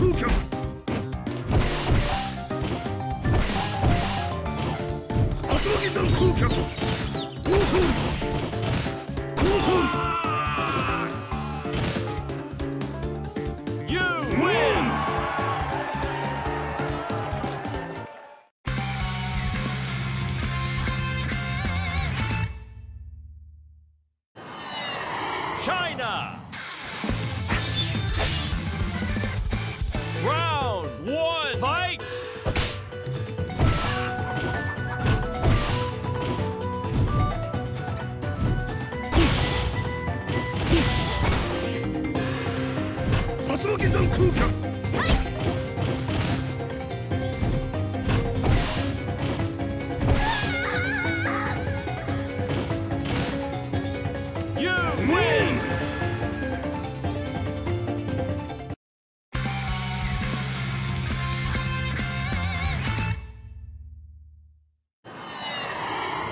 Kuka!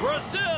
Brazil!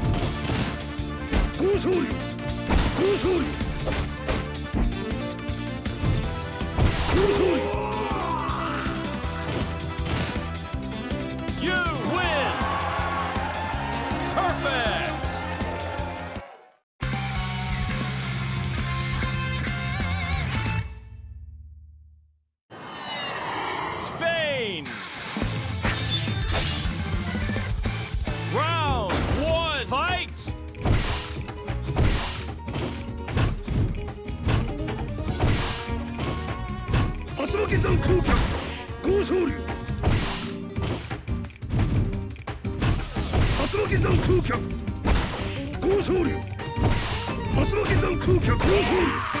昇竜高昇竜高昇竜 You 山空脚高昇竜圧力弾空脚高昇竜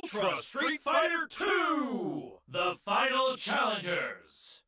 Ultra Street Fighter 2! The final challengers!